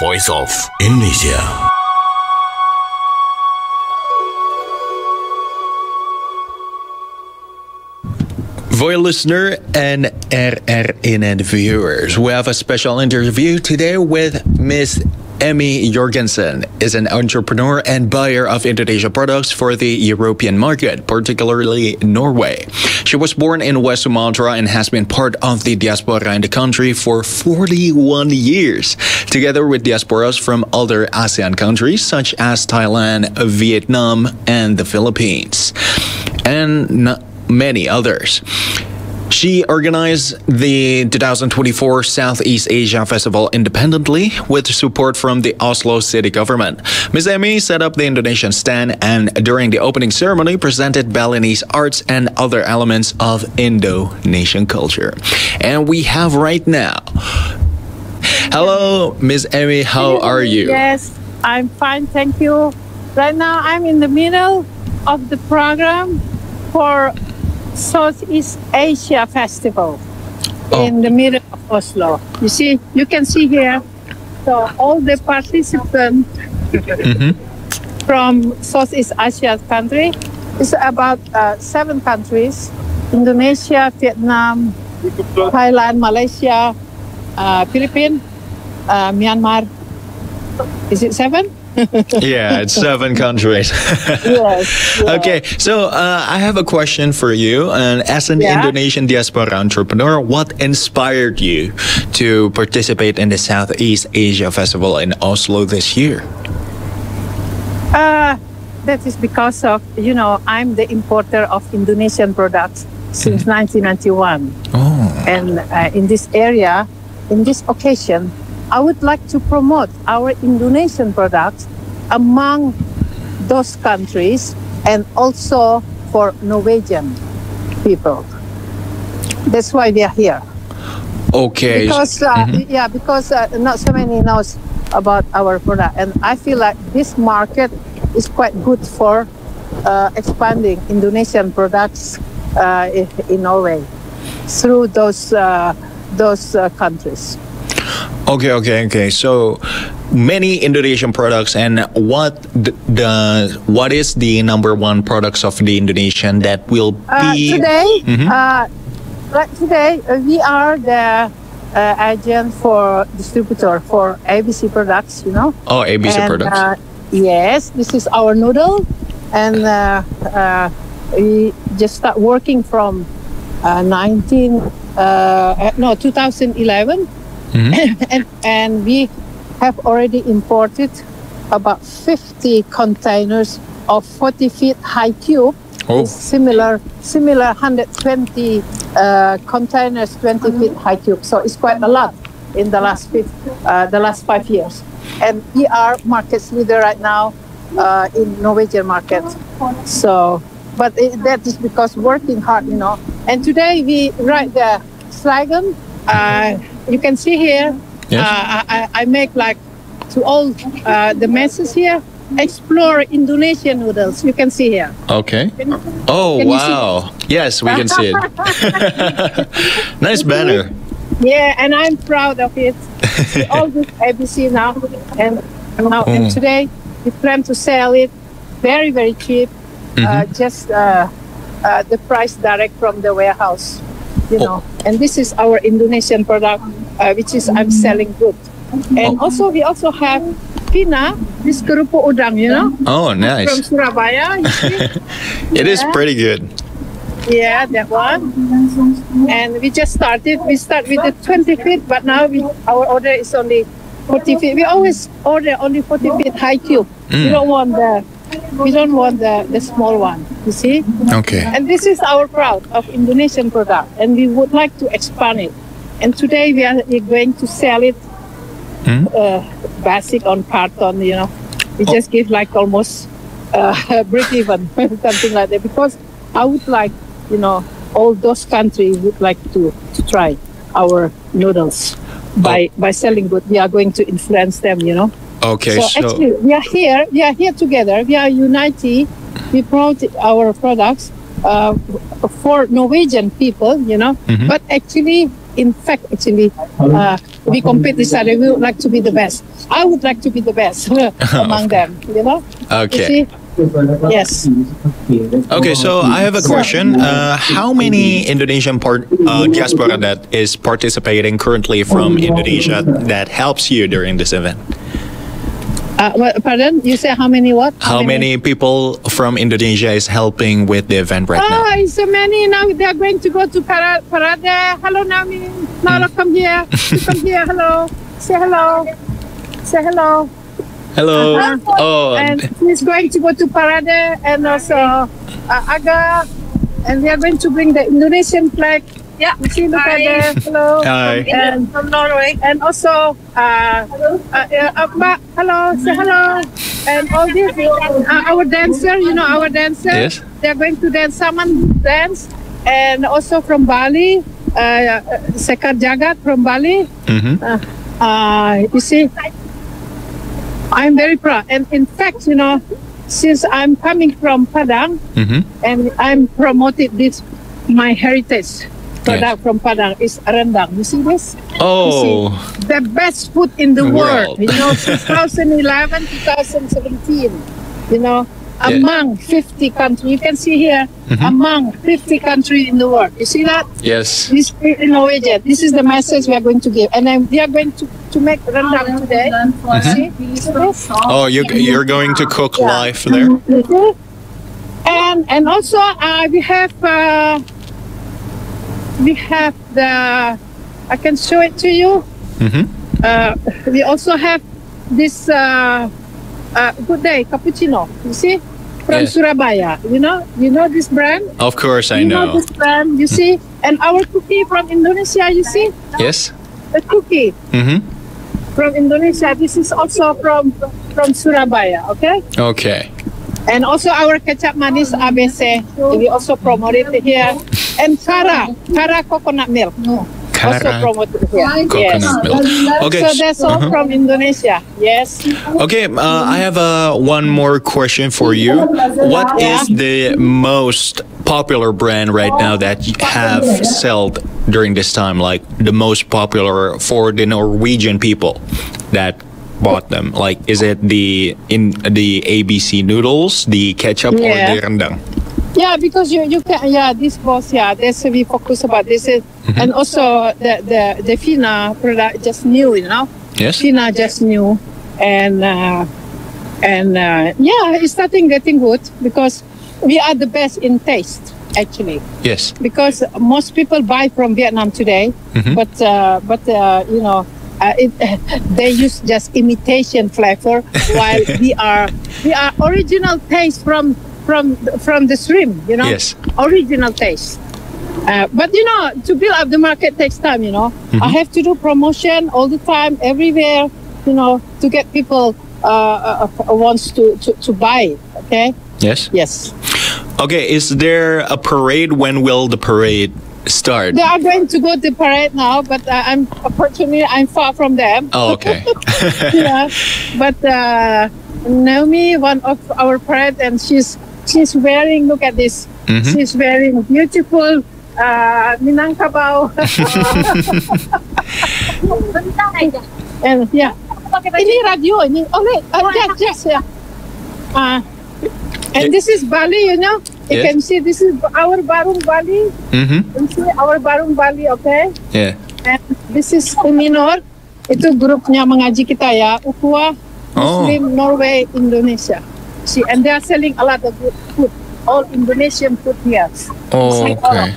Voice of Indonesia. Your listener and RRN viewers, we have a special interview today with Miss Emmy Jorgensen is an entrepreneur and buyer of Indonesia products for the European market, particularly Norway. She was born in West Sumatra and has been part of the diaspora in the country for 41 years, together with diasporas from other ASEAN countries such as Thailand, Vietnam, and the Philippines, and many others. She organized the 2024 Southeast Asia Festival independently with support from the Oslo city government. Ms. Emmy set up the Indonesian stand and during the opening ceremony presented Balinese arts and other elements of Indonesian culture. And we have right now. Hello, Ms. Emmy, how are you? Yes, I'm fine, thank you. Right now, I'm in the middle of the program for Southeast Asia Festival Oh. in the middle of Oslo. You see, you can see here. So all the participants Mhm. from Southeast Asia country is about uh, seven countries: Indonesia, Vietnam, Thailand, Malaysia, uh, Philippines, uh, Myanmar. Is it seven? Yeah, it's seven countries. yes. Okay, so uh, I have a question for you. And as an Yeah. Indonesian diaspora entrepreneur, what inspired you to participate in the Southeast Asia Festival in Oslo this year? Uh, that is because of, you know, I'm the importer of Indonesian products since 1991. Oh, And uh, in this area, in this occasion, I would like to promote our Indonesian products among those countries and also for Norwegian people. That's why we are here. okay. Because uh, yeah, because uh, not so many knows about our product, and I feel like this market is quite good for uh, expanding Indonesian products uh, in Norway through those uh, those uh, countries. Okay, okay, okay. So many Indonesian products, and what the, the what is the number one products of the Indonesian that will Uh, be today, Mhm. uh, like today, uh, we are the uh, agent for distributor for ABC products. You know. oh ABC And, products? uh, yes, this is our noodle, and uh, uh, we just start working from uh, 19 uh, no 2011, Mhm. and and we have already imported about 50 containers of 40 feet high cube. Oh. Similar, similar 120 uh, containers, 20 feet high cube. So it's quite a lot in the last fif- uh, the last five years. And we are market leader right now uh, in Norwegian market. So, but it, that is because working hard, you know. And today we write the slogan. Uh, you can see here. Yes. Uh, I, I make like to all uh, the messes here. Explore Indonesian noodles. You can see here. Okay. Oh Can wow! Yes, we can see it. nice banner. Yeah, and I'm proud of it. all this ABC now, and now Mm. and today we plan to sell it very very cheap. Uh, Mm-hmm. just uh, uh, the price direct from the warehouse, you Oh. know. And this is our Indonesian product, uh, which is I'm selling good. And Oh. also we also have pina, this kerupuk udang, you know, Oh, nice. from. Surabaya. It is Yeah. pretty good. Yeah, that one. And we just started. We start with the 20 feet, but now we, our order is only 40 feet. We always order only 40 feet high cube. We Mm. don't want the we don't want the, the small one. You see? Okay. And this is our proud of Indonesian product, and we would like to expand it. And today we are going to sell it Mm. uh, basic on carton. You know, we Oh. just give like almost uh, break even, something like that. Because I would like, you know, all those countries would like to to try our noodles by by selling good. We are going to influence them. You know. Okay. So, So, actually, we are here. We are here together. We are united. We promote our products uh, for Norwegian people, you know. Mhm. But actually, in fact, actually, uh, we compete each other. We would like to be the best. I would like to be the best among them. You know. Okay. You? Yes. Okay, so I have a question. Uh, how many Indonesian part, uh, diaspora that is participating currently from Indonesia that helps you during this event? Uh, pardon? You say how many what? How many people from Indonesia is helping with the event right now? Oh, it's so many now. They are going to go to Parade. Parade. Hello, Naomi. Nala, Hmm. come here. Come here. Hello. Say hello. Say hello. Hello. Uh-huh. Oh, and he's going to go to Parade and also uh, Aga. And they are going to bring the Indonesian flag. Yeah. You see, look at there. Hello. Hi. And from Norway. And also, uh, uh, uh, Mbak, hello. Say hello. And all this, uh, our dancer, you know, our dancer. Yes. They're going to dance Saman dance. And also from Bali, uh, Sekar Jagat from Bali. mhm. Uh, you see, I'm very proud. And in fact, you know, since I'm coming from Padang Mhm. and I'm promoted this, my heritage product from Padang is rendang. You see this? Oh, The best food in the World. world. You know, 2011, 2017. You know, Yeah. among 50 countries. You can see here, Mm-hmm. among 50 countries in the world. You see that? yes. This in Norwegian. This is the message we are going to give, and then we are going to, to make rendang today. See, see this? Oh, you, you're going to cook Yeah. live there? Mhm. And and also uh, we have uh, we have the I can show it to you. Mhm. Uh, we also have this uh, uh, good day cappuccino. You see from Yes. Surabaya. You know you know this brand. Of course, I you know know. this brand. You see, and our cookie from Indonesia. You see Yes. the cookie Mm-hmm. from Indonesia. This is also from from Surabaya. Okay. Okay. And also our ketchup manis ABC, we also promote it here. And Kara, Kara coconut milk, also Kara promoted here. coconut yes. milk. Okay. So that's all uh-huh. from Indonesia. Yes. Okay, uh, I have uh, one more question for you. What Yeah. is the most popular brand right now that you have sold during this time? Like the most popular for the Norwegian people that bought them? Like, is it the in the ABC noodles, the ketchup, or the rendang? Yeah, because you you can yeah this boss yeah this we focus about this is, Mm-hmm. and also the the the Finna product just new you know Yes. Finna just new and uh, and uh, yeah it's starting getting good because we are the best in taste actually. Yes. because most people buy from Vietnam today, Mhm. but uh, but uh, you know. Uh, it, they use just imitation flavor, while we are we are original taste from from from the shrimp. You know, Yes. original taste. Uh, but you know, to build up the market takes time. You know, I have to do promotion all the time, everywhere. You know, to get people uh, uh, uh, wants to, to to buy. it, Okay. Yes. Yes. Okay. Is there a parade? When will the parade start? They are going to go to the parade now, but uh, I'm unfortunately I'm far from them. Oh, okay. yeah, but uh, Naomi, one of our parade, and she's she's wearing. Look at this. Mhm. She's wearing beautiful uh, Minangkabau. and yeah, ini radio ini. Oh wait, uh, just just yeah. Uh, and this is Bali, you know. You Yes. can see this is our Barung Bali. mm-hmm. You see our Barung Bali, okay? Yeah. And this is Uminor. Itu grupnya mengaji kita ya. Ukhuwah Oh. Muslim Norway Indonesia. See, and they are selling a lot of good food. All Indonesian food here. Oh, See, okay.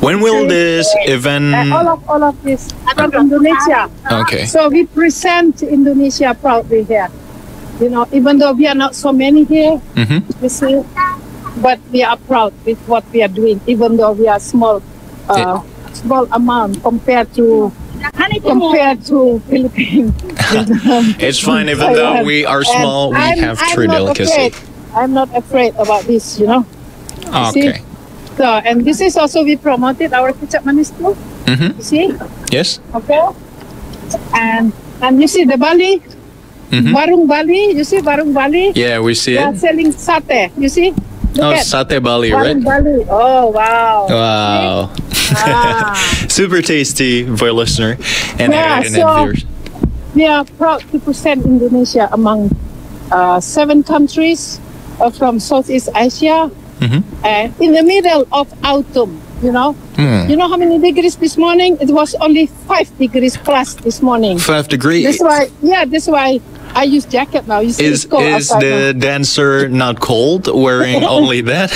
When will this event? Uh, all of all of this from Indonesia. Okay. So we present Indonesia proudly here. You know, even though we are not so many here, Mm-hmm. you see, but we are proud with what we are doing, even though we are small, uh, small amount compared to compared to Philippines. It's fine, even though we are small, we have I'm, true I'm not delicacy. afraid. I'm not afraid about this, you know. Okay. So, and this is also we promoted our ketchup manis too. Mm-hmm. You see, Yes. okay, and and you see the Bali, Mhm. Warung Bali. You see Warung Bali. Yeah, we see They are it. selling sate. You see. Oh, Look at Sate Bali, right? Warung Bali. Oh wow. Wow. Ah. Super tasty for listener and, Yeah, and, so- viewers. We are proud to present Indonesia among uh, seven countries uh, from Southeast Asia Mhm. and in the middle of autumn. You know, Hmm. you know how many degrees this morning? It was only five degrees plus this morning. Five degrees. That's why, yeah, that's why I use jacket now. You see, Is is the dancer not cold wearing only that?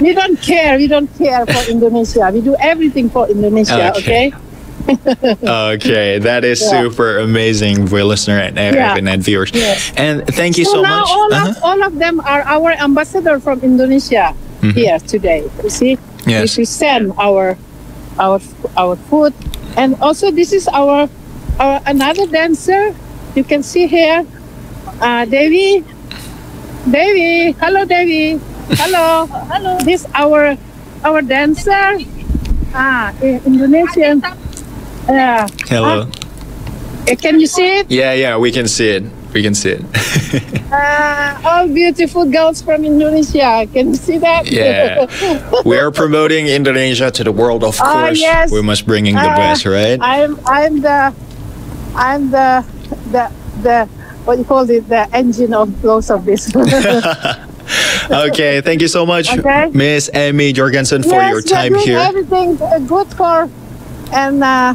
We don't care. We don't care for Indonesia. We do everything for Indonesia. Okay. Okay. Okay, that is Yeah. super amazing for listener and, and, Yeah. and viewers. Yes. And thank you so, so now much. all Uh-huh. of all of them are our ambassador from Indonesia here today. You see, Mm-hmm. Yes. we present our our our food, and also this is our our another dancer. You can see here, uh, Devi. Devi, hello, Devi. Hello, hello. This our our dancer. Ah, Indonesian. Yeah. Hello. Uh, can you see it? Yeah, yeah, we can see it. We can see it. Uh, all beautiful girls from Indonesia. Can you see that? Yeah. we are promoting Indonesia to the world, of Ah, course. yes. We must bring in the Ah, best, right? I'm I'm the I'm the the the what you call it the engine of both of this. okay, thank you so much, Okay. Miss Emmy Jorgensen, for yes, your time here. Everything uh, good for, and uh,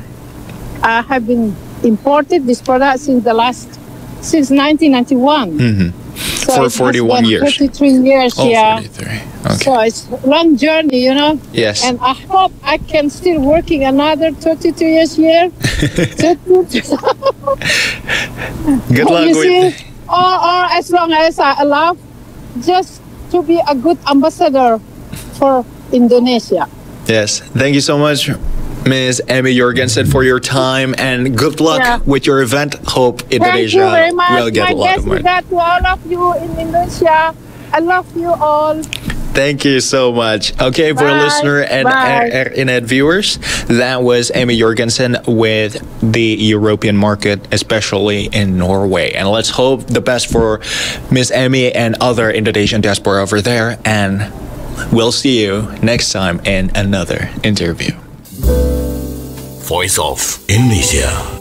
I have been imported this product since the last since 1991. Mhm. So For 41 years. 33 years, Oh, yeah. 43. Okay. So it's a long journey, you know. yes. And I hope I can still working another 32 years here. Good luck with. see, or, or as long as I allow, just to be a good ambassador for Indonesia. Yes. Thank you so much, Miss Emmy Jorgensen, for your time and good luck Yeah. with your event. Hope Indonesia Thank you very much. will get My a lot of money. Thank regard to all of you in Indonesia. I love you all. Thank you so much. Okay, for listener and Bye. internet viewers, that was Emmy Jorgensen with the European market, especially in Norway. And let's hope the best for Miss Emmy and other Indonesian diaspora over there. And we'll see you next time in another interview. Voice of Indonesia.